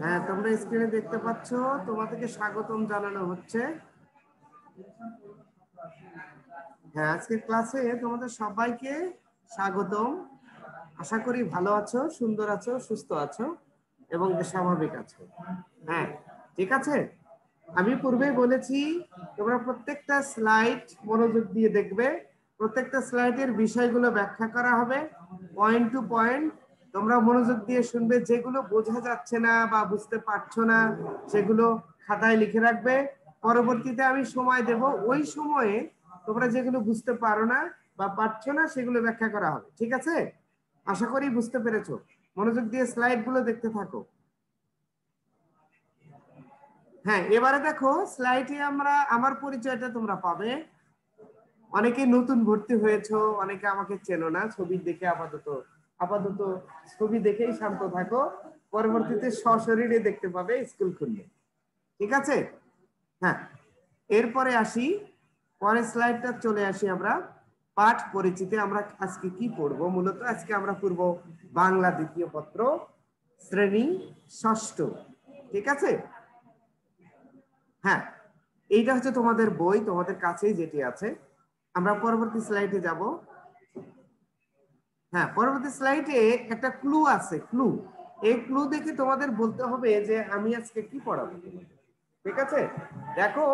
হ্যাঁ তোমরা স্ক্রিনে দেখতে পাচ্ছ, তোমাদেরকে স্বাগতম জানানো হচ্ছে। হ্যাঁ আজকের ক্লাসে তোমাদের সবাইকে স্বাগতম। আশা করি ভালো আছো, সুন্দর আছো, সুস্থ আছো এবং স্বাভাবিক আছো। হ্যাঁ ঠিক আছে? আমি পূর্বেই বলেছি, তোমরা প্রত্যেকটা স্লাইড মনোযোগ দিয়ে দেখবে। প্রত্যেকটা স্লাইডের বিষয়গুলো ব্যাখ্যা করা হবে পয়েন্ট টু পয়েন্ট তোমরা মনোযোগ দিয়ে শুনবে, যেগুলো বোঝা যাচ্ছে না বা বুঝতে পারছ না, সেগুলো খাতায় লিখে রাখবে। পরবর্তীতে আমি সময় দেব। ওই সময়ে তোমরা যেগুলো বুঝতে পারো না বা পারছ না, সেগুলো ব্যাখ্যা করা হবে। ঠিক আছে? আশা করি বুঝতে পেরেছ। মনোযোগ দিয়ে স্লাইডগুলো দেখতে থাকো। হ্যাঁ এবারে দেখো, স্লাইডে আমরা, আমার পরিচয়টা তোমরা পাবে। অনেকে নতুন ভর্তি হয়েছো, অনেকে আমাকে চেনো না, ছবি দেখে আপাতত আপাতত ছবি দেখেই শান্ত থাকো। পরবর্তীতে সশরীরে দেখতে পাবে স্কুল খুললে। ঠিক আছে? হ্যাঁ। এরপরে আসি, পরের স্লাইডটা চলে আসি আমরা। পাঠ পরিচিতি আমরা আজকে কি পড়ব? মূলত আজকে আমরা পড়ব বাংলা দ্বিতীয় পত্র, শ্রেণি ষষ্ঠ। ঠিক আছে? হ্যাঁ। এইটা হচ্ছে তোমাদের বই, তোমাদের কাছেই যেটি আছে। আমরা পরবর্তী স্লাইডে যাব। হ্যাঁ পরবর্তী স্লাইডে একটা ক্লু আছে ক্লু এই ক্লু দেখে তোমাদের বলতে হবে যে আমি আজকে কি পড়াবো। ঠিক আছে? দেখো,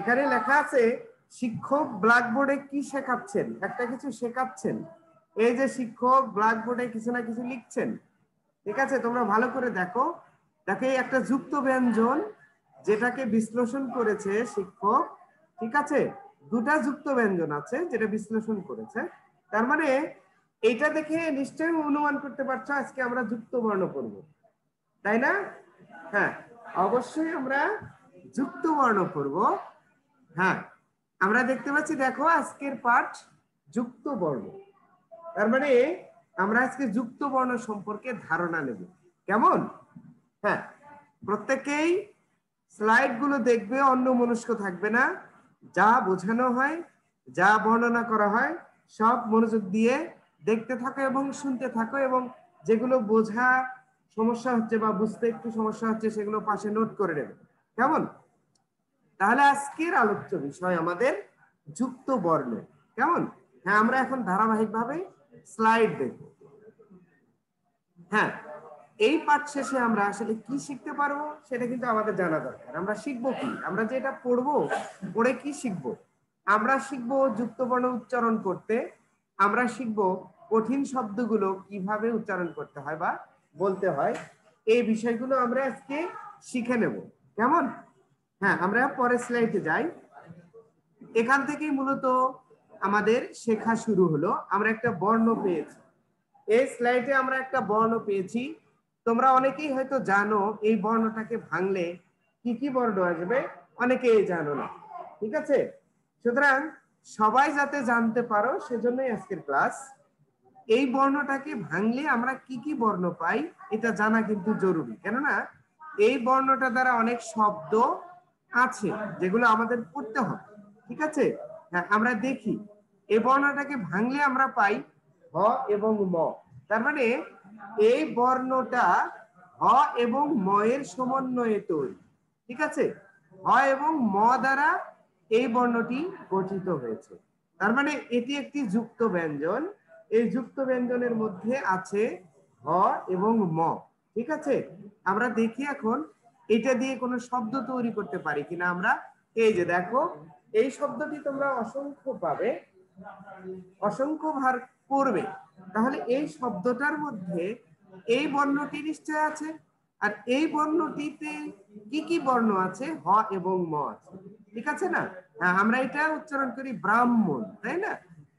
এখানে লেখা আছে, শিক্ষক ব্ল্যাকবোর্ডে কি শেখাচ্ছেন? একটা কিছু শেখাচ্ছেন। এই যে শিক্ষক ব্ল্যাকবোর্ডে কিছু না কিছু লিখছেন। ঠিক আছে? তোমরা ভালো করে দেখো। দেখো, এই একটা যুক্ত ব্যঞ্জন যেটাকে বিশ্লেষণ করেছে শিক্ষক। ঠিক আছে? দুটা যুক্ত ব্যঞ্জন আছে যেটা বিশ্লেষণ করেছে। তার মানে এইটা দেখে নিশ্চয়ই অনুমান করতে পারছ আজকে আমরা যুক্ত বর্ণ পড়ব। তাই না? হ্যাঁ অবশ্যই আমরা যুক্ত বর্ণ পড়ব। হ্যাঁ আমরা দেখতে পাচ্ছি দেখো আজকের পাঠ যুক্ত বর্ণ তার মানে আমরা আজকে যুক্ত বর্ণ সম্পর্কে ধারণা নেব। কেমন? হ্যাঁ প্রত্যেকেই স্লাইডগুলো দেখবে অন্য মনস্ক থাকবে না। যা বোঝানো হয়, যা বর্ণনা করা হয়, সব মনোযোগ দিয়ে দেখতে থাকো এবং শুনতে থাকো এবং যেগুলো বোঝা সমস্যা হচ্ছে বা বুঝতে একটু সমস্যা হচ্ছে সেগুলো পাশে নোট করে নেবে। কেমন? তাহলে আজকের আলোচ্য বিষয় আমাদের যুক্ত বর্ণ। কেমন? হ্যাঁ আমরা এখন ধারাবাহিক ভাবে স্লাইড দেখব। হ্যাঁ এই পাঠ শেষে আমরা আসলে কি শিখতে পারব সেটা কিন্তু আমাদের জানা দরকার। আমরা শিখব কি? আমরা যেটা পড়ব, পড়ে কি শিখব? আমরা শিখব যুক্ত বর্ণ উচ্চারণ করতে। আমরা শিখব কঠিন শব্দগুলো কীভাবে উচ্চারণ করতে হয় বা বলতে হয়। এই বিষয়গুলো আমরা আজকে শিখে নেব। কেমন? হ্যাঁ আমরা পরের স্লাইডে যাই। এখান থেকেই মূলত আমাদের শেখা শুরু হলো। আমরা একটা বর্ণ পেয়েছি। এই স্লাইডে আমরা একটা বর্ণ পেয়েছি। তোমরা অনেকেই হয়তো জানো এই বর্ণটাকে ভাঙলে কি কি বর্ণ আসবে? অনেকেই জানো না। ঠিক আছে? সুতরাং সবাই যাতে জানতে পারো, সেজন্যই আজকের ক্লাস। এই বর্ণটাকে ভাঙলে আমরা কি কি বর্ণ পাই, এটা জানা কিন্তু জরুরি। কেননা এই বর্ণটা দ্বারা অনেক শব্দ আছে, যেগুলো আমাদের পড়তে হবে। ঠিক আছে? হ্যাঁ আমরা দেখি। এই বর্ণটাকে ভাঙলে আমরা পাই হ এবং ম। তার মানে এই বর্ণটা হ এবং ম এর সমন্বয়ে তৈরি। ঠিক আছে? হ এবং ম দ্বারা এই বর্ণটি গঠিত হয়েছে। তার মানে এটি একটি যুক্ত ব্যঞ্জন। এই যুক্ত ব্যঞ্জনের মধ্যে আছে হ এবং ম। ঠিক আছে? আমরা দেখি এখন এটা দিয়ে কোনো শব্দ তৈরি করতে পারি কিনা আমরা। এই যে দেখো, এই শব্দটি তোমরা অসংখ্য পাবে অসংখ্য ভার করবে তাহলে এই শব্দটার মধ্যে এই বর্ণটি নিশ্চয় আছে? আর এই বর্ণটিতে কি কি বর্ণ আছে? হ এবং ম আছে। ঠিক আছে না? হ্যাঁ আমরা এটা উচ্চারণ করি ব্রাহ্মণ, তাই না?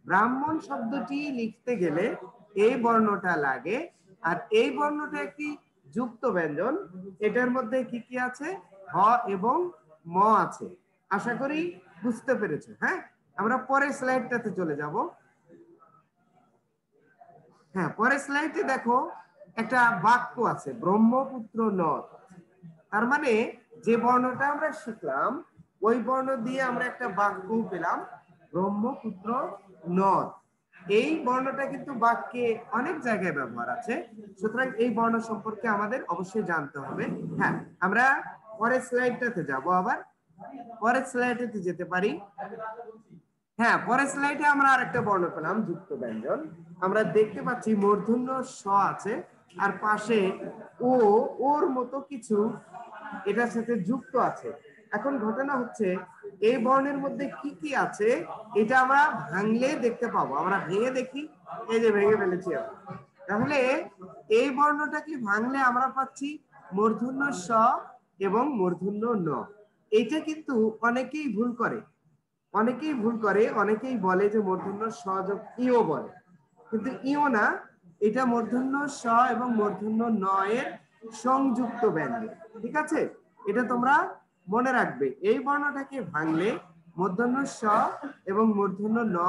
ব্রাহ্মণ শব্দটি লিখতে গেলে এই বর্ণটা লাগে। আর এই বর্ণটা একটি যুক্ত ব্যঞ্জন। এটার মধ্যে কি কি আছে? হ এবং ম আছে। আশা করি বুঝতে পেরেছ হ্যাঁ? আমরা পরের স্লাইডটাতে চলে যাব। হ্যাঁ পরের স্লাইডে দেখো, একটা বাক্য আছে, ব্রহ্মপুত্র নদ। তার মানে যে বর্ণটা আমরা শিখলাম, ওই বর্ণ দিয়ে আমরা একটা বাক্য পেলাম, ব্রহ্মপুত্র নদ। এই বর্ণটা কিন্তু বাক্যে অনেক জায়গায় ব্যবহার আছে, সুতরাং এই বর্ণ সম্পর্কে আমাদের অবশ্যই জানতে হবে। হ্যাঁ আমরা পরের স্লাইডটাতে যাব আবার। পরের স্লাইডেতে যেতে পারি। হ্যাঁ পরের স্লাইডে আমরা আরেকটা বর্ণ পেলাম যুক্ত ব্যঞ্জন আমরা দেখতে পাচ্ছি মূর্ধন্য স আছে, আর পাশে ও, ওর মতো কিছু এটার সাথে যুক্ত আছে। এখন ঘটনা হচ্ছে, এই বর্ণের মধ্যে কি কি আছে, এটা আমরা ভাঙলে দেখতে পাবো। আমরা ভেঙে দেখি, এই যে ভেঙে ফেলেছি তাহলে এই বর্ণটা কি ভাঙলে আমরা পাচ্ছি মূর্ধন্য স এবং মূর্ধন্য ন? এইটা কিন্তু অনেকেই ভুল করে। অনেকেই ভুল করে, অনেকেই বলে যে মূর্ধন্য স যোগ ইও বলে। কিন্তু ইও না এটা মূর্ধন্য স এবং মূর্ধন্য ন এর সংযুক্ত ব্যঞ্জন। ঠিক আছে? এটা তোমরা মনে রাখবে। এই বর্ণটাকে ভাঙলে মূর্ধন্য স এবং মূর্ধন্য ন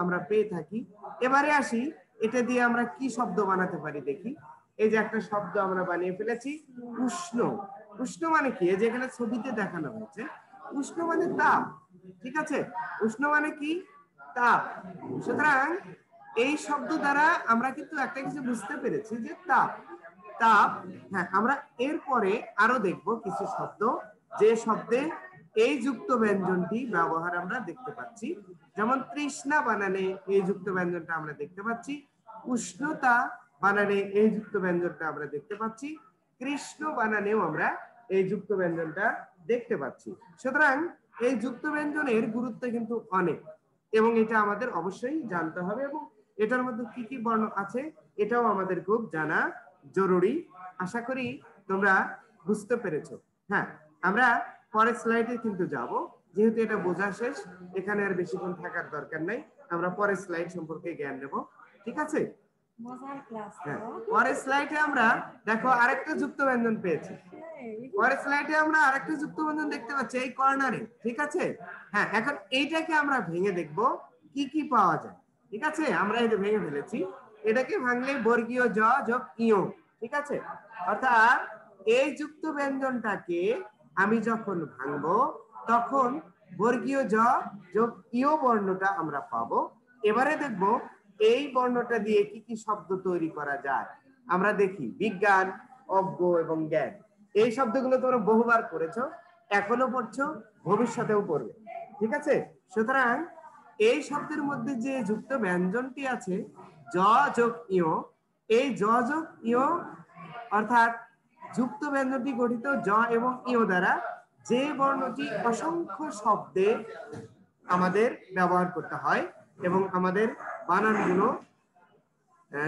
আমরা পেয়ে থাকি। এবারে আসি, এটা দিয়ে আমরা কি শব্দ বানাতে পারি দেখি? এই যে একটা শব্দ আমরা বানিয়ে ফেলেছি, উষ্ণ। উষ্ণ মানে কি? এই যে এখানে ছবিতে দেখানো হয়েছে। উষ্ণ মানে তাপ। ঠিক আছে? উষ্ণ মানে কি? তাপ। সুতরাং এই শব্দ দ্বারা আমরা কিন্তু একটা কিছু বুঝতে পেরেছি যে তাপ। তাপ হ্যাঁ আমরা এরপরে আরও দেখব কিছু শব্দ। যে শব্দে এই যুক্ত ব্যঞ্জনটি ব্যবহার আমরা দেখতে পাচ্ছি। যেমন তৃষ্ণা বানানে এই যুক্ত ব্যঞ্জনটা আমরা দেখতে পাচ্ছি। উষ্ণতা বানানে এই যুক্ত ব্যঞ্জনটা আমরা দেখতে পাচ্ছি। কৃষ্ণ বানানেও আমরা এই যুক্ত ব্যঞ্জনটা দেখতে পাচ্ছি। সুতরাং এই যুক্ত ব্যঞ্জনের গুরুত্ব কিন্তু অনেক এবং এটা আমাদের অবশ্যই জানতে হবে এবং এটার মধ্যে কি কি বর্ণ আছে এটাও আমাদের খুব জানা জরুরি। আশা করি তোমরা বুঝতে পেরেছ। হ্যাঁ আমরা পরের স্লাইডে কিন্তু যাব। যেহেতু এটা বোঝা শেষ এখানে আর বেশিক্ষণ থাকার দরকার নাই। আমরা পরের স্লাইড সম্পর্কে জ্ঞান নেব। ঠিক আছে? হ্যাঁ পরের স্লাইডে আমরা দেখো আরেকটা যুক্ত ব্যঞ্জন পেয়েছি। পরের স্লাইডে আমরা আরেকটা যুক্ত ব্যঞ্জন দেখতে পাচ্ছি এই কর্নারে ঠিক আছে? হ্যাঁ এখন এইটাকে আমরা ভেঙে দেখব কি কি পাওয়া যায়। ঠিক আছে? আমরা এটা ভেঙে ফেলেছি। এটাকে ভাঙলে বর্গীয় জ যোগ ইও, ঠিক আছে? অর্থাৎ এই যুক্ত ব্যঞ্জনটাকে আমি যখন ভাঙবো, তখন বর্গীয় জ যোগ ইও বর্ণটা আমরা পাবো। এবারে দেখব এই বর্ণটা দিয়ে কি কি শব্দ তৈরি করা যায়। আমরা দেখি বিজ্ঞান, অজ্ঞ এবং জ্ঞান। এই শব্দগুলো তোমরা বহুবার করেছ এখনও পড়ছো, ভবিষ্যতেও পড়বে। ঠিক আছে? সুতরাং এই শব্দের মধ্যে যে যুক্ত ব্যঞ্জনটি আছে জ যোগ ইও এই জ যোগ ইও অর্থাৎ যুক্ত ব্যঞ্জনটি গঠিত জ এবং ইও দ্বারা যে বর্ণটি অসংখ্য শব্দে আমাদের ব্যবহার করতে হয় এবং আমাদের বানানগুলো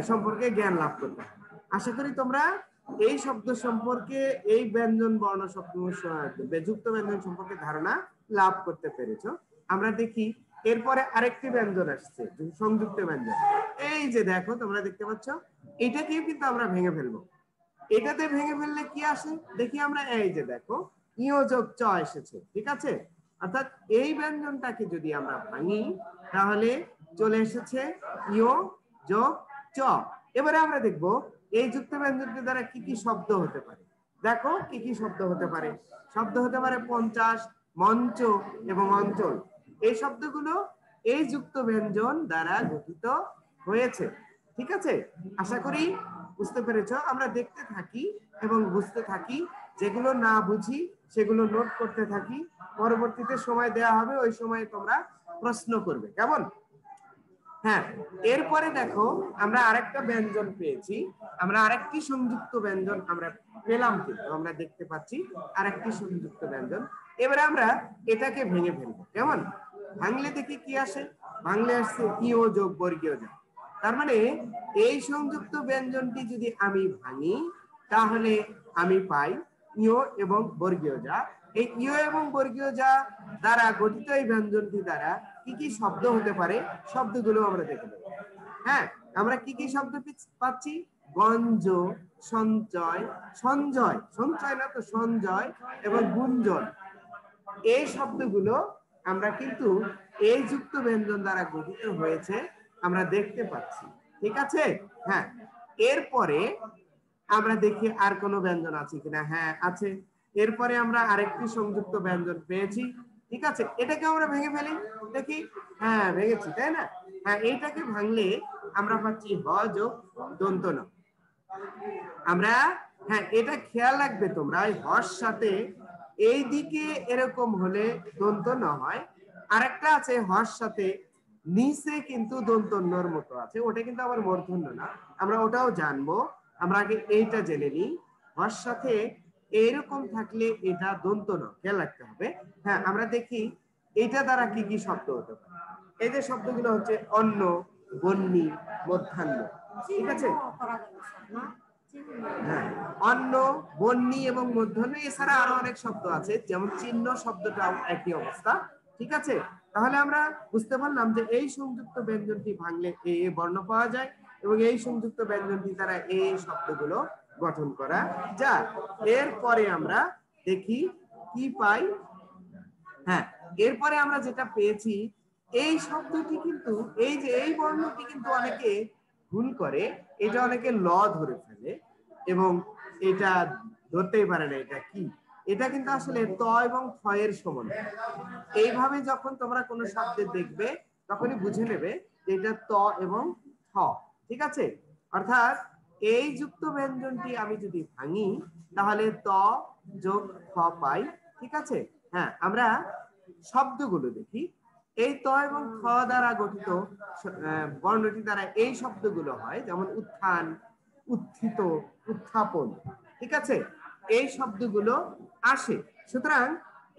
সম্পর্কে জ্ঞান লাভ করতে আশা করি তোমরা এই শব্দ সম্পর্কে, এই ব্যঞ্জন বর্ণ শব্দ, যুক্ত ব্যঞ্জন সম্পর্কে ধারণা লাভ করতে পেরেছ। আমরা দেখি এরপরে আরেকটি ব্যঞ্জন আসছে, সংযুক্ত ব্যঞ্জন। এই যে দেখো, তোমরা দেখতে পাচ্ছ, এটাকেও কিন্তু আমরা ভেঙে ফেলব। এটাতে ভেঙে ফেললে কি আসে? দেখি আমরা এই যে দেখো ইও যোগ চ এসেছে, ঠিক আছে? অর্থাৎ এই ব্যঞ্জনটাকে যদি আমরা ভাঙি, তাহলে চলে এসেছে ইও যোগ চ। এবারে আমরা দেখব, এই যুক্ত ব্যঞ্জনটি দ্বারা কি কি শব্দ হতে পারে? দেখো, কি কি শব্দ হতে পারে? শব্দ হতে পারে পঞ্চাশ, মঞ্চ এবং অঞ্চল। এই শব্দগুলো এই যুক্ত ব্যঞ্জন দ্বারা গঠিত হয়েছে। ঠিক আছে? আশা করি বুঝতে পেরেছ। আমরা দেখতে থাকি এবং বুঝতে থাকি, যেগুলো না বুঝি, সেগুলো নোট করতে থাকি। পরবর্তীতে সময় দেয়া হবে, ওই সময় তোমরা প্রশ্ন করবে। কেমন? হ্যাঁ এরপরে দেখো, আমরা আরেকটা ব্যঞ্জন পেয়েছি। আমরা আরেকটি সংযুক্ত ব্যঞ্জন আমরা পেলাম কিন্তু, আমরা দেখতে পাচ্ছি আরেকটি সংযুক্ত ব্যঞ্জন। এবারে আমরা এটাকে ভেঙে ফেলব। কেমন? ভাঙলে দেখি কি আসে? ভাঙলে আসছে ইও যোগ বর্গীয় যোগ। তার মানে এই সংযুক্ত ব্যঞ্জনটি যদি আমি ভাঙি, তাহলে আমি পাই ইও এবং বর্গীয় যা। এই ইও এবং বর্গীয় যা দ্বারা গঠিত এই ব্যঞ্জনটি দ্বারা কি কি শব্দ হতে পারে? শব্দগুলো আমরা দেখে হ্যাঁ আমরা কি কি শব্দ পাচ্ছি? গঞ্জ, সঞ্চয়, সঞ্জয়। সঞ্চয় না তো সঞ্জয় এবং গুঞ্জন। এই শব্দগুলো আমরা কিন্তু এই যুক্ত ব্যঞ্জন দ্বারা গঠিত হয়েছে, আমরা দেখতে পাচ্ছি। ঠিক আছে? হ্যাঁ। এরপরে আমরা দেখি আর কোনো ব্যঞ্জন আছে কিনা। হ্যাঁ আছে। এরপরে আমরা আরেকটি সংযুক্ত ব্যঞ্জন পেয়েছি। ঠিক আছে? এটাকে আমরা ভেঙে ফেলি। দেখি। হ্যাঁ ভেঙেছি, তাই না? হ্যাঁ এইটাকে ভাঙলে আমরা পাচ্ছি হ যোগ দন্ত আমরা হ্যাঁ এটা খেয়াল রাখবে তোমরা। এই হর সাথে এই দিকে এরকম হলে দন্ত ন হয়। আরেকটা আছে হর সাথে, নিচে কিন্তু দন্তন্যর মতো আছে। ওটা কিন্তু আবার মূর্ধন্য না। আমরা ওটাও জানব। আমরা আগে এইটা জেনে নিই। হর সাথে এইরকম থাকলে এটা দন্ত ন, খেয়াল রাখতে হবে। হ্যাঁ আমরা দেখি এটা দ্বারা কি কি শব্দ হতে পারে। এই যে শব্দগুলো হচ্ছে অন্ন বন্যি মধ্যাহ্ন। ঠিক আছে? হ্যাঁ। অন্ন বন্যি এবং মধ্যাহ্ন এছাড়া আরও অনেক শব্দ আছে, যেমন চিহ্ন শব্দটাও একই অবস্থা, ঠিক আছে? তাহলে আমরা বুঝতে পারলাম যে এই সংযুক্ত ব্যঞ্জনটি ভাঙলে এ এ বর্ণ পাওয়া যায় এবং এই সংযুক্ত ব্যঞ্জনটি দ্বারা এ শব্দগুলো গঠন করা যায়। এরপরে আমরা দেখি কি পাই। হ্যাঁ এরপরে আমরা যেটা পেয়েছি, এই শব্দটি কিন্তু, এই যে এই বর্ণটি কিন্তু অনেকে ভুল করে, এটা অনেকে ল ধরে এবং এটা ধরতেই পারে না এটা কি? এটা কিন্তু আসলে ত এবং এর সমান। এইভাবে যখন তোমরা কোনো শব্দে দেখবে, তখনই বুঝে নেবে যে এটা ত এবং থ ঠিক আছে? অর্থাৎ এই যুক্ত ব্যঞ্জনটি আমি যদি ভাঙি, তাহলে ত যোগ থ পাই, ঠিক আছে? হ্যাঁ আমরা শব্দগুলো দেখি। এই ত এবং থ দ্বারা গঠিত বর্ণটি দ্বারা এই শব্দগুলো হয়, যেমন উত্থান উত্থিত, উত্থাপন। ঠিক আছে? এই শব্দগুলো আসে। সুতরাং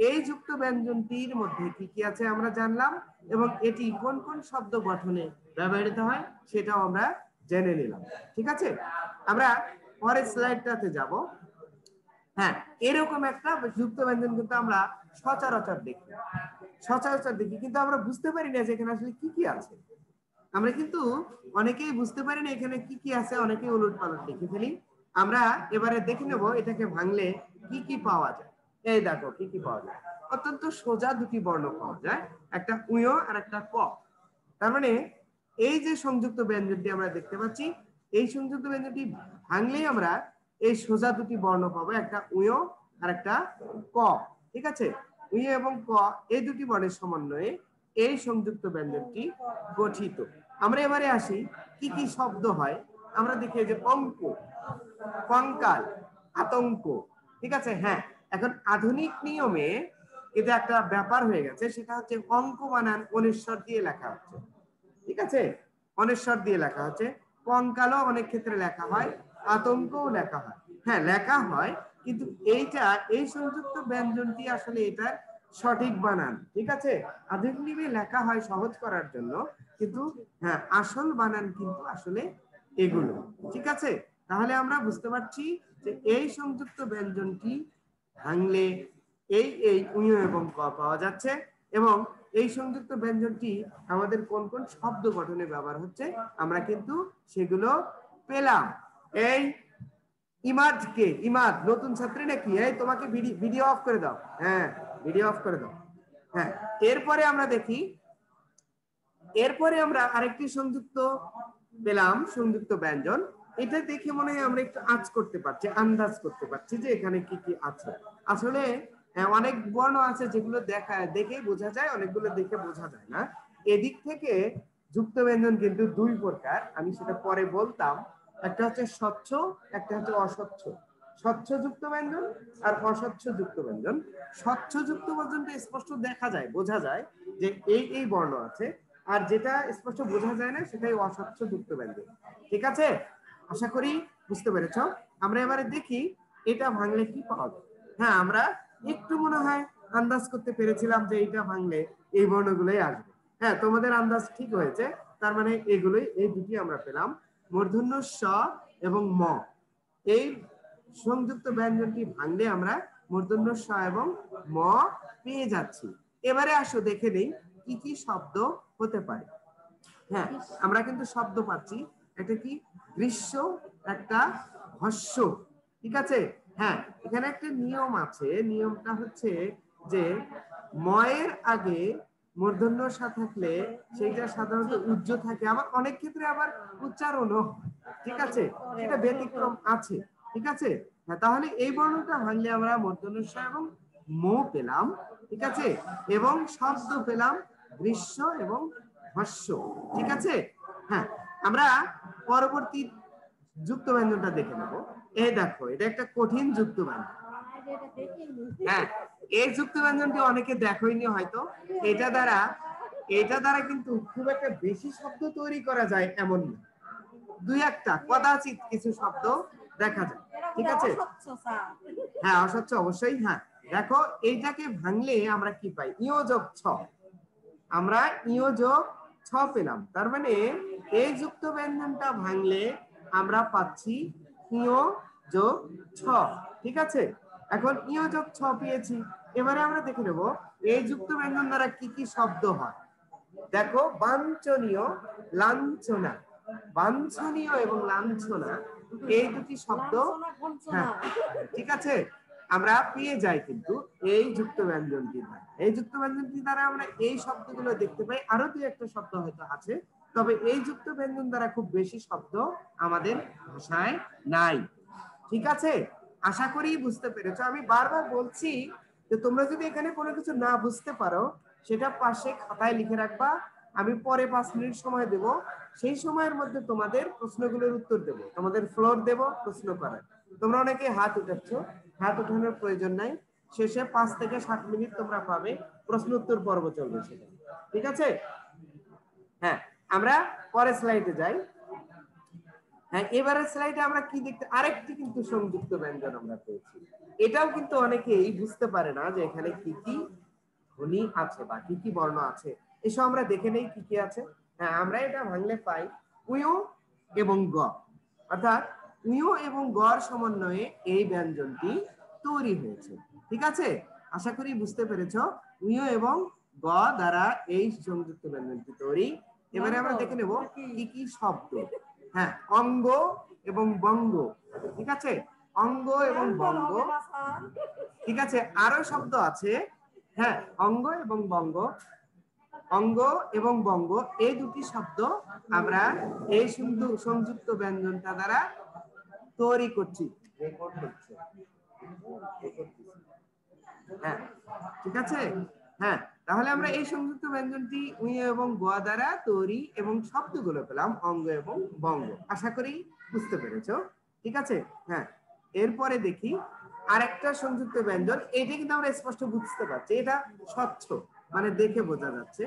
এই যুক্ত ব্যঞ্জনটির মধ্যে কি কি আছে আমরা জানলাম এবং এটি কোন কোন শব্দ গঠনে ব্যবহৃত হয় সেটাও আমরা জেনে নিলাম। ঠিক আছে? আমরা পরের স্লাইডটাতে যাব। হ্যাঁ এরকম একটা যুক্ত ব্যঞ্জন কিন্তু আমরা সচরাচর দেখি। সচরাচর দেখি, কিন্তু আমরা বুঝতে পারি না যে এখানে আসলে কি কি আছে। আমরা কিন্তু অনেকেই বুঝতে পারি না এখানে কি কি আছে, অনেকেই উলট পালট লিখে ফেলি। আমরা এবারে দেখে নেব এটাকে ভাঙলে কি কি পাওয়া যায়। এই দেখো, কি কি পাওয়া যায়? অত্যন্ত সোজা দুটি বর্ণ পাওয়া যায়, একটা উয় আর একটা ক। তার মানে এই যে সংযুক্ত ব্যঞ্জনটি আমরা দেখতে পাচ্ছি, এই সংযুক্ত ব্যঞ্জনটি ভাঙলেই আমরা এই সোজা দুটি বর্ণ পাবো, একটা উয় আর একটা ক। ঠিক আছে? উই এবং ক, এই দুটি বর্ণের সমন্বয়ে এই সংযুক্ত ব্যঞ্জনটি গঠিত। আমরা এবারে আসি, কি কি শব্দ হয়? আমরা দেখি যে অঙ্ক, কঙ্কাল, আতঙ্ক, ঠিক আছে? হ্যাঁ এখন আধুনিক নিয়মে এটা একটা ব্যাপার হয়ে গেছে, সেটা হচ্ছে অঙ্ক বানান অনেশ্বর দিয়ে লেখা হচ্ছে। ঠিক আছে? অনেশ্বর দিয়ে লেখা হচ্ছে। কঙ্কালও অনেক ক্ষেত্রে লেখা হয়, আতঙ্কও লেখা হয়। হ্যাঁ লেখা হয়, কিন্তু এইটা, এই সংযুক্ত ব্যঞ্জনটি আসলে এটার সঠিক বানান, ঠিক আছে? আধুনিক লেখা হয় সহজ করার জন্য, কিন্তু হ্যাঁ আসল বানান কিন্তু আসলে এগুলো, ঠিক আছে? তাহলে আমরা বুঝতে পারছি যে এই সংযুক্ত ব্যঞ্জনটি ভাঙলে এই এই উয় এবং ক পাওয়া যাচ্ছে এবং এই সংযুক্ত ব্যঞ্জনটি আমাদের কোন কোন শব্দ গঠনে ব্যবহার হচ্ছে, আমরা কিন্তু সেগুলো পেলাম। এই ইমাদ কে ইমাদ, নতুন ছাত্রী নাকি? এই তোমাকে ভিডিও অফ করে দাও। হ্যাঁ। ভিডিও অফ করে দাও। হ্যাঁ এরপরে আমরা দেখি এরপরে আমরা আরেকটি সংযুক্ত পেলাম সংযুক্ত ব্যঞ্জন। এটা দেখে মনে হয় আমরা একটু আজ করতে পারছি আন্দাজ করতে পারছি যে এখানে কি কি আছে। আসলে আহ, অনেক বর্ণ আছে যেগুলো দেখা দেখে বোঝা যায় অনেকগুলো দেখে বোঝা যায় না। এদিক থেকে যুক্ত ব্যঞ্জন কিন্তু দুই প্রকার আমি সেটা পরে বলতাম। একটা হচ্ছে স্বচ্ছ একটা হচ্ছে অস্বচ্ছ। স্বচ্ছ যুক্ত ব্যঞ্জন আর অস্বচ্ছ যুক্ত ব্যঞ্জন। স্বচ্ছ যুক্ত ব্যঞ্জনটা স্পষ্ট দেখা যায়, বোঝা যায় যে এই এই বর্ণ আছে। আর যেটা স্পষ্ট বোঝা যায় না, সেটাই অস্বচ্ছ যুক্ত ব্যঞ্জন। ঠিক আছে? আশা করি বুঝতে পেরেছ। আমরা এবারে দেখি এটা ভাঙলে কি পাওয়া যায়। হ্যাঁ আমরা একটু মনে হয় আন্দাজ করতে পেরেছিলাম যে এইটা ভাঙলে এই বর্ণগুলোই আসবে। হ্যাঁ তোমাদের আন্দাজ ঠিক হয়েছে। তার মানে এগুলোই, এই দুটি আমরা পেলাম। মূর্ধন্য স এবং ম। এই সংযুক্ত ব্যঞ্জনটি ভাঙলে আমরা মূর্ধন্য স এবং ম পেয়ে যাচ্ছি। এবারে আসো, দেখে নেই কি কি শব্দ হতে পারে। হ্যাঁ আমরা কিন্তু শব্দ পাচ্ছি। এটা কি? গ্রীষ্ম একটা ভস্য ঠিক আছে? হ্যাঁ এখানে একটা নিয়ম আছে। নিয়মটা হচ্ছে যে ময়ের আগে মূর্ধন্য সা থাকলে সেইটা সাধারণত উজ্জ থাকে। আবার অনেক ক্ষেত্রে আবার উচ্চারণও। ঠিক আছে? এটা ব্যতিক্রম আছে। ঠিক আছে? হ্যাঁ তাহলে এই বর্ণটা ভাঙলে আমরা সা এবং মো পেলাম, ঠিক আছে? এবং শব্দ পেলাম গ্রীষ্ম এবং হস্য, ঠিক আছে? হ্যাঁ আমরা পরবর্তী যুক্ত ব্যঞ্জনটা দেখে নেব। এই দেখো, এটা একটা কঠিন যুক্ত ব্যঞ্জন হ্যাঁ এই যুক্ত ব্যঞ্জনটি অনেকে দেখোইনি হয়তো। এটা দ্বারা এটা দ্বারা কিন্তু খুব একটা বেশি শব্দ তৈরি করা যায় এমন না। দুই একটা, কদাচিৎ কিছু শব্দ দেখা যায় ঠিক আছে? হ্যাঁ অস্বচ্ছ অবশ্যই হ্যাঁ। দেখো এইটাকে ভাঙলে আমরা কি পাই? ইয়োজক ছ। আমরা ইয়োজক ছ পেলাম। তার মানে এই যুক্ত ব্যঞ্জনটা ভাঙলে আমরা পাচ্ছি ইও যোগ ছ ঠিক আছে? এখন যোগ ছ পেয়েছি। এবারে আমরা দেখে নেব এই যুক্ত ব্যঞ্জন দ্বারা কি কি শব্দ হয়? দেখো বাঞ্ছনীয় লাঞ্ছনা। বাঞ্ছনীয় এবং লাঞ্ছনা এই দুটি শব্দ হ্যাঁ ঠিক আছে? আমরা পেয়ে যাই কিন্তু এই যুক্ত ব্যঞ্জনটি দ্বারা। এই যুক্ত ব্যঞ্জনটি দ্বারা আমরা এই শব্দগুলো দেখতে পাই। আরও দুই একটা শব্দ হয়তো আছে, তবে এই যুক্ত ব্যঞ্জন দ্বারা খুব বেশি শব্দ আমাদের ভাষায় নাই। ঠিক আছে? আশা করি বুঝতে পেরেছ। আমি বারবার বলছি যে তোমরা যদি এখানে কোনো কিছু না বুঝতে পারো, সেটা পাশে খাতায় লিখে রাখবা। আমি পরে পাঁচ মিনিট সময় দেব। সেই সময়ের মধ্যে তোমাদের প্রশ্নগুলোর উত্তর দেব। তোমাদের ফ্লোর দেব, প্রশ্ন করার। তোমরা অনেকে হাত উঠাচ্ছ। হাত উঠানোর প্রয়োজন নাই। শেষে পাঁচ থেকে সাত মিনিট তোমরা পাবে। প্রশ্ন উত্তর পর্ব চলবে সেটা ঠিক আছে? হ্যাঁ আমরা পরের স্লাইডে যাই। হ্যাঁ এবারের স্লাইডে আমরা কি দেখতে, আরেকটি কিন্তু সংযুক্ত ব্যঞ্জন আমরা পেয়েছি। এটাও কিন্তু অনেকেই বুঝতে পারে না যে এখানে কি কি ধ্বনি আছে বা কি কি বর্ণ আছে। এসব আমরা দেখে নেই কি কি আছে। হ্যাঁ আমরা এটা ভাঙলে পাই। উয়ো এবং গ। অর্থাৎ উয়ো এবং গর সমন্বয়ে এই ব্যঞ্জনটি তৈরি হয়েছে। ঠিক আছে? আশা করি বুঝতে পেরেছ। উয়ো এবং গ দ্বারা এই সংযুক্ত ব্যঞ্জনটি তৈরি। এবারে আমরা দেখে নেব কি কি শব্দ। হ্যাঁ অঙ্গ এবং বঙ্গ। ঠিক আছে? অঙ্গ এবং বঙ্গ। ঠিক আছে? আরও শব্দ আছে। হ্যাঁ অঙ্গ এবং বঙ্গ। অঙ্গ এবং বঙ্গ এই দুটি শব্দ আমরা এই সুন্দর সংযুক্ত ব্যঞ্জনটা দ্বারা তৈরি করছি। হ্যাঁ ঠিক আছে? হ্যাঁ তাহলে আমরা এই সংযুক্ত ব্যঞ্জনটি উই এবং গোয়া দ্বারা তৈরি এবং শব্দগুলো পেলাম অঙ্গ এবং বঙ্গ। আশা করি বুঝতে পেরেছ? ঠিক আছে? হ্যাঁ এরপরে দেখি আরেকটা সংযুক্ত ব্যঞ্জন। এটা কিন্তু আমরা স্পষ্ট বুঝতে পারছি, এটা স্বচ্ছ। মানে দেখে বোঝা যাচ্ছে।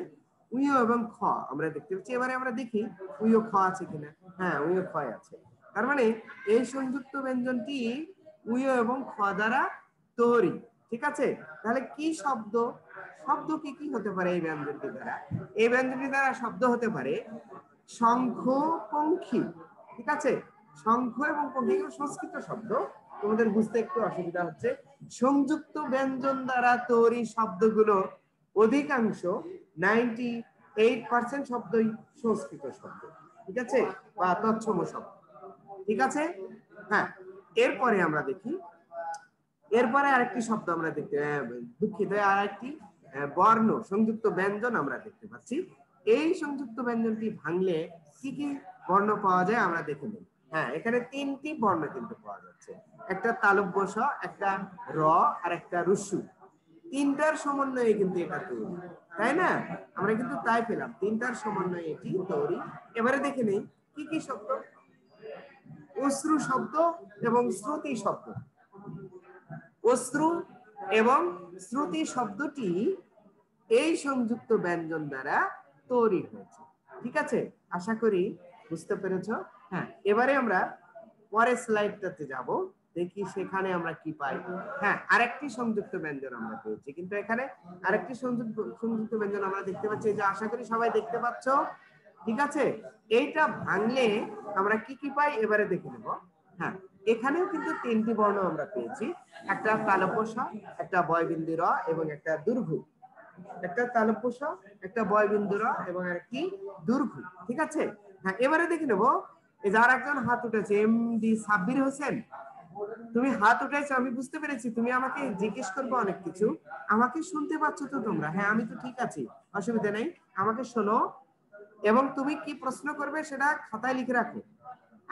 উইও এবং খ আমরা দেখতে পাচ্ছি। এবারে আমরা দেখি, উইও খ আছে কিনা? হ্যাঁ উইও খ আছে। তার মানে এই সংযুক্ত ব্যঞ্জনটি উইও এবং খ দ্বারা তৈরি, ঠিক আছে? তাহলে কি শব্দ? শব্দ কি কি হতে পারে এই ব্যঞ্জনটি দ্বারা? এই ব্যঞ্জনটি দ্বারা শব্দ হতে পারে শঙ্খ পঙ্খী ঠিক আছে? শঙ্খ এবং পঙ্খী সংস্কৃত শব্দ। তোমাদের বুঝতে একটু অসুবিধা হচ্ছে। সংযুক্ত ব্যঞ্জন দ্বারা তৈরি শব্দগুলো অধিকাংশ নাইনটি এইট পার্সেন্ট শব্দই সংস্কৃত শব্দ, ঠিক আছে? বা তৎসম শব্দ, ঠিক আছে? হ্যাঁ এরপরে আমরা দেখি, এরপরে আরেকটি শব্দ আমরা দেখতে দুঃখিত, আরেকটি বর্ণ, সংযুক্ত ব্যঞ্জন আমরা দেখতে পাচ্ছি। এই সংযুক্ত ব্যঞ্জনটি ভাঙলে কি কি বর্ণ পাওয়া যায় আমরা দেখে নেব। হ্যাঁ এখানে তিনটি বর্ণ কিন্তু পাওয়া যাচ্ছে। একটা তালব্য স, একটা র, আর একটা রুসু। তিনটার সমন্বয়ে কিন্তু এটা তৈরি, তাই না? আমরা কিন্তু তাই পেলাম, তিনটার সমন্বয়ে এটি তৈরি। এবারে দেখে নেই, কি কি শব্দ? অশ্রু শব্দ এবং শ্রুতি শব্দ। অশ্রু এবং শ্রুতি শব্দটি এই সংযুক্ত ব্যঞ্জন দ্বারা তৈরি হয়েছে। ঠিক আছে? আশা করি বুঝতে পেরেছ? হ্যাঁ এবারে আমরা পরের স্লাইডটাতে যাব। দেখি সেখানে আমরা কি পাই। হ্যাঁ আরেকটি সংযুক্ত ব্যঞ্জন আমরা পেয়েছি। কিন্তু এখানে আরেকটি সংযুক্ত সংযুক্ত ব্যঞ্জন আমরা দেখতে পাচ্ছি যে আশা করি সবাই দেখতে পাচ্ছ। ঠিক আছে? এইটা ভাঙলে আমরা কি কি পাই? এবারে দেখে নেব। হ্যাঁ এখানেও কিন্তু তিনটি বর্ণ আমরা পেয়েছি। একটা তালব্য একটা বয়বিন্দু র এবং একটা দুর্ঘু। একটা তালব্য একটা বয়বিন্দু র এবং একটি দুর্ঘু। ঠিক আছে? হ্যাঁ এবারে দেখে নেব। যার একজন হাত উঠেছে, এম ডি সাব্বির হোসেন। তুমি হাত উঠাইছো, আমি বুঝতে পেরেছি। তুমি আমাকে জিজ্ঞেস করবে অনেক কিছু। আমাকে শুনতে পাচ্ছ তো তোমরা। হ্যাঁ আমি তো ঠিক আছি, অসুবিধা নেই। আমাকে শোনো এবং তুমি কি প্রশ্ন করবে সেটা খাতায় লিখে রাখো।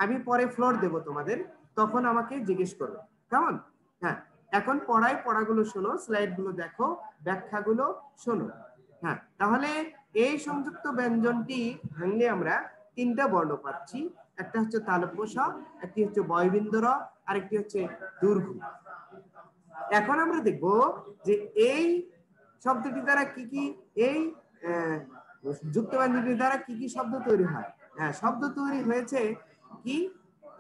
আমি পরে ফ্লোর দেব তোমাদের, তখন আমাকে জিজ্ঞেস করবে। কেমন? হ্যাঁ এখন পড়াই পড়াগুলো শোনো স্লাইডগুলো দেখো, ব্যাখ্যাগুলো শোনো। হ্যাঁ তাহলে এই সংযুক্ত ব্যঞ্জনটি ভাঙলে আমরা তিনটা বর্ণ পাচ্ছি। একটা হচ্ছে তালব্য স একটি হচ্ছে বয়বিন্দ র আরেকটি হচ্ছে দুর্ঘ এখন আমরা দেখব যে এই শব্দটি দ্বারা কি কি এই আহ, যুক্ত ব্যঞ্জনটি দ্বারা কি কি শব্দ তৈরি হয়? হ্যাঁ শব্দ তৈরি হয়েছে কি?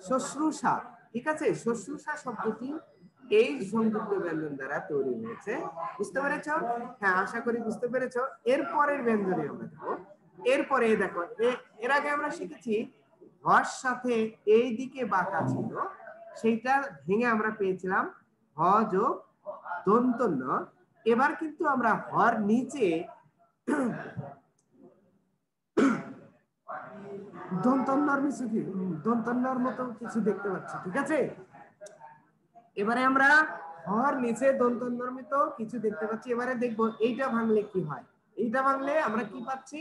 শুশ্রূষা। ঠিক আছে? শুশ্রূষা শব্দটি এই সংযুক্ত ব্যঞ্জন দ্বারা তৈরি হয়েছে। বুঝতে পেরেছ? হ্যাঁ আশা করি বুঝতে পেরেছ। এর পরের ব্যঞ্জনে আমরা দেখো এরপরে দেখো এর আগে আমরা শিখেছি হর সাথে এই দিকে বাঁকা ছিল। সেইটা ভেঙে আমরা পেয়েছিলাম। হ যোগ দন্তন্য এবার কিন্তু আমরা হর নিচে দন্তন্নর মিশু কি? দন্তন্নর মতো কিছু দেখতে পাচ্ছি, ঠিক আছে? এবারে আমরা হর নিচে দন্তন্নর মতো কিছু দেখতে পাচ্ছি। এবারে দেখব এইটা ভাঙলে কি হয়? এইটা ভাঙলে আমরা কি পাচ্ছি?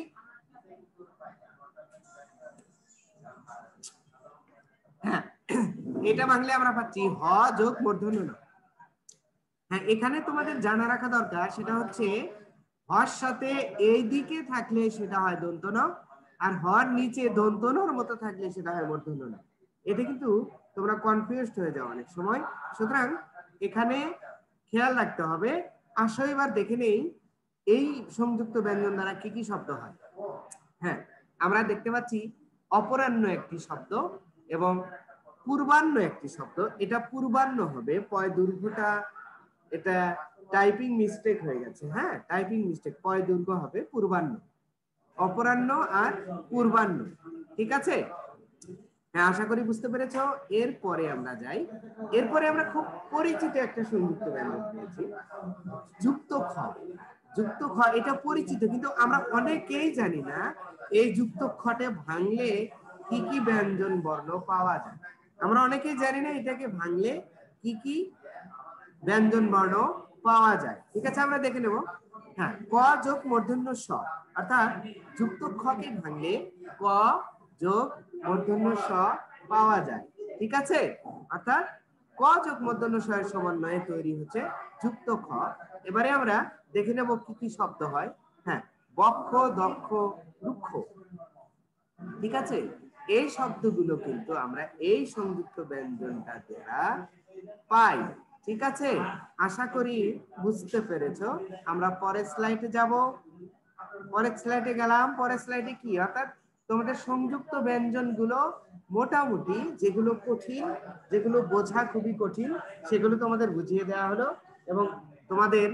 হ্যাঁ এটা ভাঙলে আমরা পাচ্ছি হ যোগ মূর্ধন্য। হ্যাঁ এখানে তোমাদের জানা রাখা দরকার, সেটা হচ্ছে হর সাথে এই দিকে থাকলে সেটা হয় দন্ত আর হর নিচে দন্তনর মতো থাকলে সেটা হয় মূর্ধন্য। এতে কিন্তু তোমরা কনফিউজড হয়ে যাও অনেক সময় সুতরাং এখানে খেয়াল রাখতে হবে, আসো এবার দেখে নেই এই সংযুক্ত ব্যঞ্জন দ্বারা কি কি শব্দ হয় হ্যাঁ আমরা দেখতে পাচ্ছি অপরাহ্ন একটি শব্দ এবং পূর্বাহ্ন একটি শব্দ। এটা পূর্বান্ন হবে, পয় দুর্ঘটা এটা টাইপিং মিস্টেক হয়ে গেছে হ্যাঁ? টাইপিং মিস্টেক পয় দুর্ঘ হবে পূর্বান্ন অপরাহ্ন আর পূর্বান্ন ঠিক আছে? হ্যাঁ আশা করি বুঝতে পেরেছ। এরপরে আমরা যাই। এরপরে আমরা খুব পরিচিত একটা সংযুক্ত ব্যঞ্জন পেয়েছি। যুক্ত খ। যুক্ত খ, এটা পরিচিত, কিন্তু আমরা অনেকেই জানি না এই যুক্ত খটে ভাঙলে কি কি ব্যঞ্জন বর্ণ পাওয়া যায়। আমরা অনেকেই জানি না এটাকে ভাঙলে কি কি ব্যঞ্জন বর্ণ পাওয়া যায়। ঠিক আছে, আমরা দেখে নেব। হ্যাঁ ক যোগ মূর্ধন্য স, অর্থাৎ যুক্ত খকে ভাঙলে ক যোগ মূর্ধন্য স পাওয়া যায়। ঠিক আছে? অর্থাৎ ক যোগ মূর্ধন্য স এর সমন্বয়ে তৈরি হচ্ছে যুক্ত খ। এবারে আমরা দেখে নেব কি কি শব্দ হয়। হ্যাঁ বক্ষ, দক্ষ, রুক্ষ। ঠিক আছে? এই শব্দগুলো কিন্তু আমরা এই সংযুক্ত ব্যঞ্জনটা দ্বারা পাই। ঠিক আছে? আশা করি বুঝতে পেরেছ। আমরা পরের স্লাইডে যাব। পরের স্লাইডে গেলাম। পরের স্লাইডে কি? অর্থাৎ তোমাদের সংযুক্ত ব্যঞ্জনগুলো মোটামুটি যেগুলো কঠিন, যেগুলো বোঝা খুবই কঠিন, সেগুলো তোমাদের বুঝিয়ে দেওয়া হলো এবং তোমাদের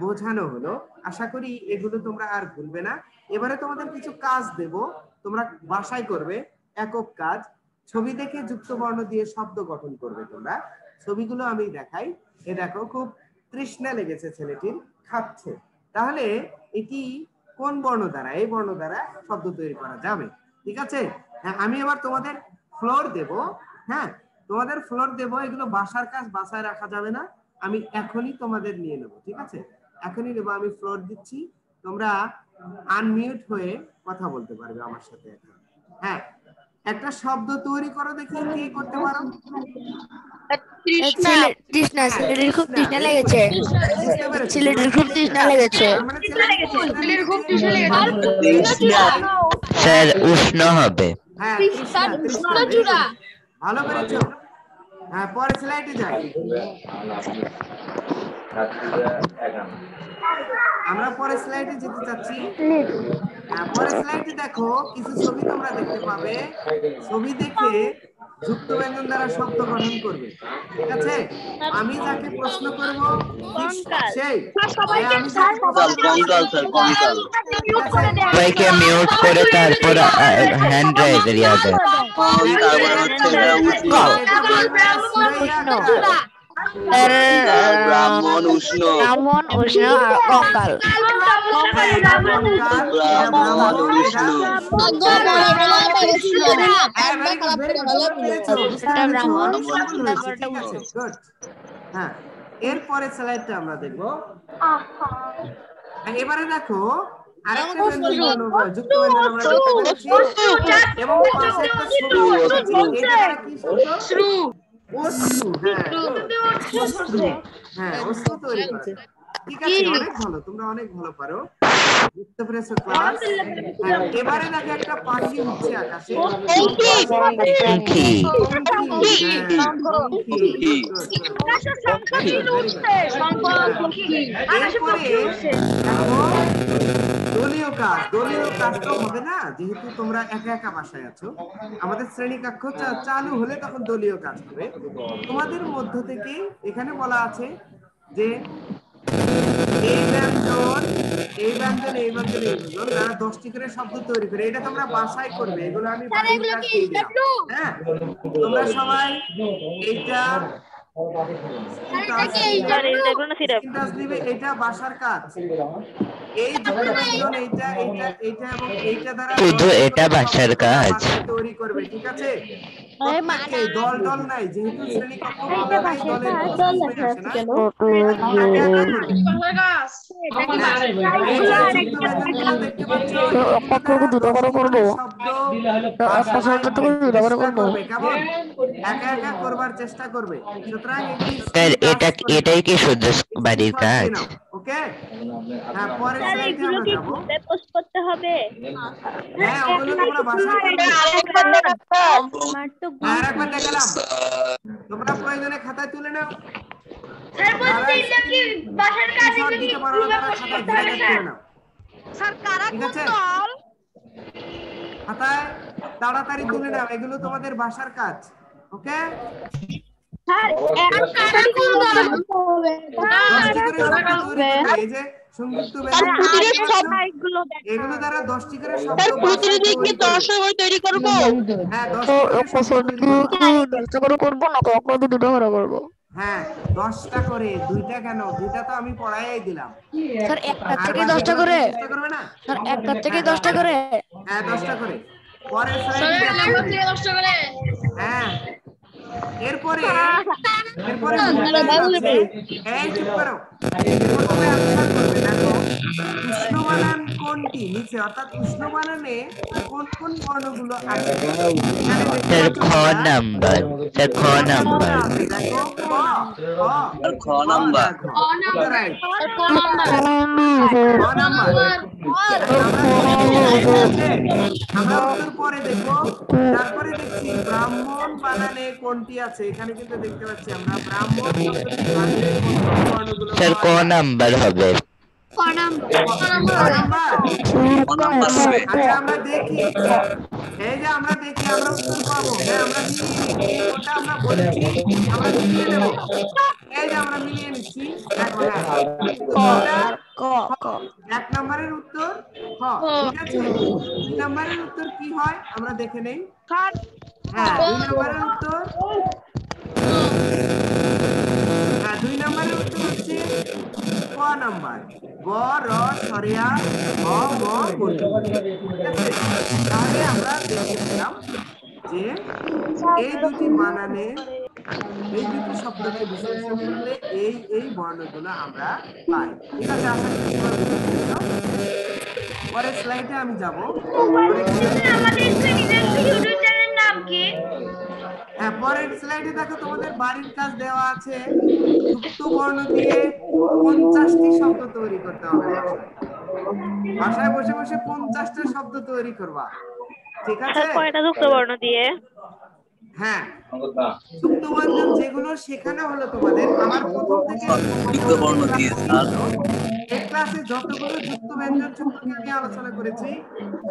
বোঝানো হলো। আশা করি এগুলো তোমরা আর ভুলবে না। এবারে তোমাদের কিছু কাজ দেব। তোমরা বাসায় করবে। একক কাজ। ছবি দেখে যুক্ত বর্ণ দিয়ে শব্দ গঠন করবে তোমরা। ছবিগুলো আমি দেখাই। এ দেখো, খুব তৃষ্ণা লেগেছে ছেলেটির খাচ্ছে। তাহলে এটি কোন বর্ণ দ্বারা? এই বর্ণ দ্বারা শব্দ তৈরি করা যাবে। ঠিক আছে? হ্যাঁ আমি এবার তোমাদের ফ্লোর দেব। হ্যাঁ তোমাদের ফ্লোর দেব। এগুলো বাসার কাজ, বাসায় রাখা যাবে না। আমি এখনই তোমাদের নিয়ে নেব, ঠিক আছে? এখনই নেব, আমি ফ্লোর দিচ্ছি। তোমরা আনমিউট হয়ে কথা বলতে পারবে আমার সাথে। হ্যাঁ একটা শব্দ তৈরি করো দেখি কি করতে পারো। তৃষ্ণা। খুব তৃষ্ণা লেগেছে। বুঝতে পেরেছ? ছেলেটির খুব তৃষ্ণা লেগেছে। ছেলেটির খুব তৃষ্ণা লেগেছে। স্যার উষ্ণ হবে। তৃষ্ণা, তৃষ্ণা, very ভালো করেছ। হ্যাঁ পরে স্লাইডে যাই। আমরা পরে স্লাইডে যেতে চাচ্ছি। হ্যাঁ পরে স্লাইডে দেখো কিছু ছবি তোমরা দেখতে পাবে। ছবি দেখে যুক্ত ব্যঞ্জন দ্বারা শব্দ গঠন করবে। ঠিক আছে? আমি যাকে প্রশ্ন করব সেই। হ্যাঁ? সবাইকে মিউট করে তারপর হ্যান্ড রাইজ হ্যাঁ, এরপরে স্লাইডটা আমরা দেখব। হ্যাঁ, এবারে দেখো আরেকটা যুক্ত আমরা দেখতে পেরেছি। এবং পাশে একটা ছোট এটা কি শব্দ? অশ্রু, হ্যাঁ. অশ্রু, তৈরি করা ঠিক আছে অনেক ভালো তোমরা অনেক ভালো পারো। বুঝতে পেরেছ ক্লাস হ্যাঁ, এবারে দেখো একটা পাখি উঠছে আকাশে। দলীয় কাজ দলীয় কাজ তো হবে না। যেহেতু তোমরা একা একা বাসায় আছো আমাদের শ্রেণি কক্ষ চালু হলে তখন দলীয় কাজ হবে। তোমাদের মধ্য থেকে এখানে বলা আছে যে এই ব্যঞ্জন এই ব্যঞ্জন এই ব্যঞ্জন এই ব্যঞ্জন যারা দশটি করে শব্দ তৈরি করে। এটা তোমরা বাসায় করবে এগুলো আমি হ্যাঁ তোমরা সবাই এইটা এটা বাসার কাজ। এই দুটো ব্যঞ্জন এইটা এইটা এইটা এবং এইটা দ্বারা শুধু এটা বাসার কাজ? তৈরি করবে ঠিক আছে? দল দল নাই যেহেতু দলের দুটো করে করব। একটা শব্দ দুটো করে করব। একা একা করবার চেষ্টা করবে। সুতরাং এটা এটাই কি শুধু বাড়ির কাজ? ওকে? হ্যাঁ পরের স্লাইডে আমরা যাব। পোস্ট করতে হবে? হ্যাঁ ওগুলো তোমরা বাসায় আমার তো হ্যাঁ দেখালাম। তোমরা প্রয়োজনে খাতায় তুলে নাও। স্যার বলছি এটা কি বাসার কাজ? এগুলো কি পারো খাতায় ঘিরে তুলে নাও। স্যার কারা খাতায় তাড়াতাড়ি তুলে নাও এগুলো তোমাদের বাসার কাজ ওকে? কারা দশটি করে তৈরি করবে। দশটি করে করব হ্যাঁ দশটি করে দশটা করে না দুটো করে করব হ্যাঁ দশটা করে দুইটা কেন দুইটা তো আমি পড়াই দিলাম স্যার একটা থেকে দশটা করে করবে না স্যার একটা থেকে দশটা করে হ্যাঁ দশটা করে পরের স্লাইডে হ্যাঁ এরপরে এরপরে এই চুপ করো এরপর তুমি answer করবে দেখো উষ্ণ বানান কোনটি? নিচে অর্থাৎ উষ্ণ বানানে কোন কোন বর্ণগুলো আছে? স্যার খ নাম্বার স্যার খ নাম্বার। খ নাম্বার খ নাম্বার। আমরা পরে দেখব। তারপরে দেখছি ব্রাহ্মণ বানানে কোনটি আছে? এখানে কিন্তু দেখতে পাচ্ছি আমরা ব্রাহ্মণ স্যার ক নাম্বার হবে। ক নাম্বার? ক নাম্বার হবে আচ্ছা আমরা দেখি এই যে আমরা দেখি আমরা উত্তর পাবো হ্যাঁ আমরা মিলিয়ে ওটা আমরা বলেছি আমরা মিলিয়ে নেব এই যে আমরা মিলিয়ে নিচ্ছি দেখো হ্যাঁ উত্তরটা ক ক এক নম্বরের উত্তর খ ঠিক আছে দুই নম্বরের উত্তর কি হয় আমরা দেখে নেই হ্যাঁ দুই নম্বরের উত্তর হ্যাঁ দুই হচ্ছে ক গ, র, সরিয়া গ। ঠিক তাহলে আমরা দেখেছিলাম যে এই দুটি বানানে এই দুটি শব্দকে বিশ্লেষণ করলে এই এই বর্ণগুলো আমরা পাই ঠিক আছে আশা করি। পরের স্লাইডে আমি যাব আমাদের ইউটিউব চ্যানেলের নাম কি হ্যাঁ পরের স্লাইডে দেখো তোমাদের বাড়ির কাজ দেওয়া আছে যুক্ত বর্ণ দিয়ে পঞ্চাশটি শব্দ তৈরি করতে হবে। ভাষায় বসে বসে পঞ্চাশটা শব্দ তৈরি করবা ঠিক আছে কয়টা যুক্ত বর্ণ দিয়ে হ্যাঁ যুক্ত ব্যঞ্জন যেগুলো শেখানো হলো তোমাদের আমার প্রথম থেকে যুক্ত বর্ণ দিয়ে, স্যার। এই ক্লাসে যতগুলো যুক্ত ব্যঞ্জন সম্পর্কে আমি আলোচনা করেছি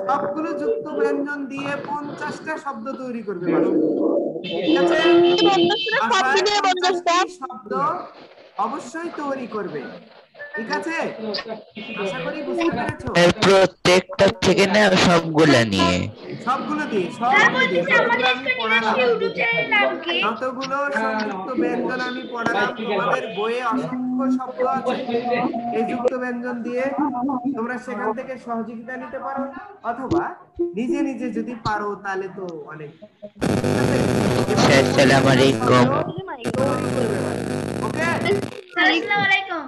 সবগুলো যুক্ত ব্যঞ্জন দিয়ে পঞ্চাশটা শব্দ তৈরি করবে ভাষায়। পঞ্চাশটি শব্দ অবশ্যই তৈরি করবে। ঠিক আছে? আশা করি বুঝতে পেরেছ? প্রত্যেকটা থেকে না সবগুলা নিয়ে। সবগুলো দিয়ে সবগুলো আমি পড়ালাম। কি যতগুলো সংযুক্ত ব্যঞ্জন আমি পড়ালাম তোমাদের বইয়ে অসংখ্য শব্দ আছে। এই যুক্ত ব্যঞ্জন দিয়ে তোমরা সেখান থেকে সহযোগিতা নিতে পারো অথবা নিজে নিজে যদি পারো তাহলে তো অনেক। স্যার সালাম আলাইকুম ওকে? আসসালামু আলাইকুম।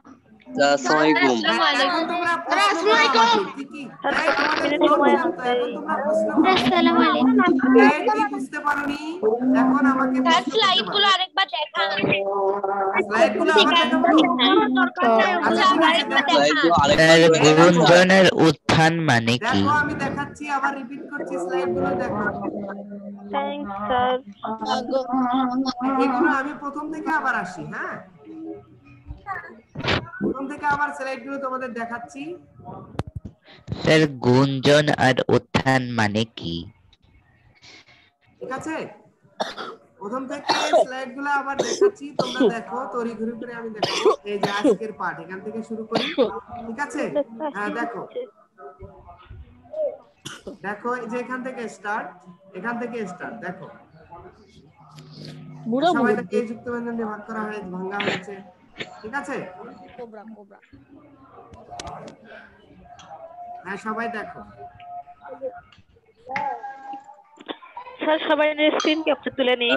এখন আমাকে, স্লাইডগুলো আরেকবার দেখান। গুঞ্জনের উত্থান উত্থান মানে কি? আমি দেখাচ্ছি আবার রিপিট করছি স্লাইডগুলো দেখো। এগুলো আমি প্রথম থেকে আবার আসি হ্যাঁ? প্রথম থেকে আবার স্লাইডগুলো তোমাদের দেখাচ্ছি। স্যার গুঞ্জন আর উত্থান মানে কি? ঠিক আছে? প্রথম থেকে স্লাইডগুলো আবার দেখাচ্ছি তোমরা দেখো তরি ঘুরে করে আমি দেখাবো। এই যে আজকের পাঠ এখান থেকে শুরু করি। ঠিক আছে? হ্যাঁ দেখো। দেখো এই যে এখান থেকে স্টার্ট এখান থেকে স্টার্ট দেখো। সবাইটাকে এই যুক্ত ব্যঞ্জন দিয়ে ভাগ করা হয়েছে ভাঙা হয়েছে। ঠিক আছে? হ্যাঁ সবাই দেখো। স্যার সবাই স্ক্রিন ক্যাপচার তুলে নিই?